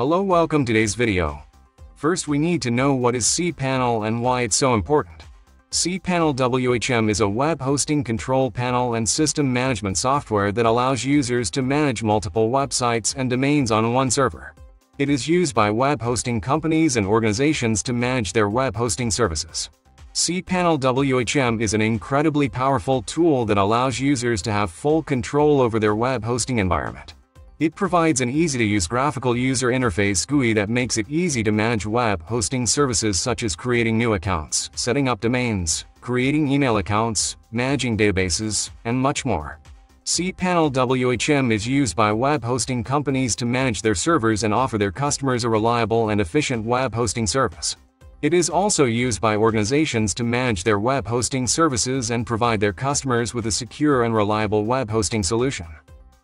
Hello welcome to today's video. First we need to know what is cPanel and why it's so important. cPanel WHM is a web hosting control panel and system management software that allows users to manage multiple websites and domains on one server. It is used by web hosting companies and organizations to manage their web hosting services. cPanel WHM is an incredibly powerful tool that allows users to have full control over their web hosting environment. It provides an easy-to-use graphical user interface GUI that makes it easy to manage web hosting services such as creating new accounts, setting up domains, creating email accounts, managing databases, and much more. cPanel WHM is used by web hosting companies to manage their servers and offer their customers a reliable and efficient web hosting service. It is also used by organizations to manage their web hosting services and provide their customers with a secure and reliable web hosting solution.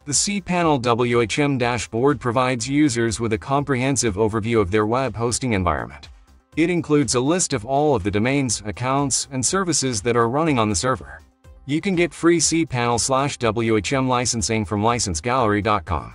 The cPanel WHM dashboard provides users with a comprehensive overview of their web hosting environment. It includes a list of all of the domains, accounts, and services that are running on the server. You can get free cPanel slash WHM licensing from licensegallery.com.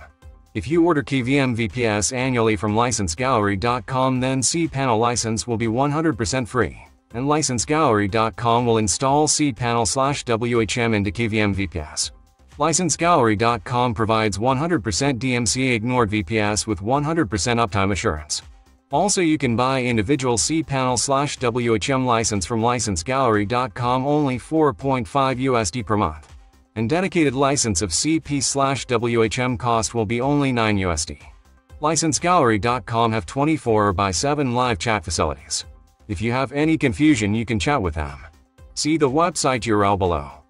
If you order KVM VPS annually from licensegallery.com then cPanel license will be 100% free, and licensegallery.com will install cPanel slash WHM into KVM VPS. LicenseGallery.com provides 100% DMCA ignored VPS with 100% uptime assurance. Also you can buy individual cPanel slash WHM license from LicenseGallery.com only 4.5 USD per month. And dedicated license of CP slash WHM cost will be only 9 USD. LicenseGallery.com have 24 by 7 live chat facilities. If you have any confusion you can chat with them. See the website URL below.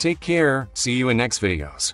Take care, see you in next videos.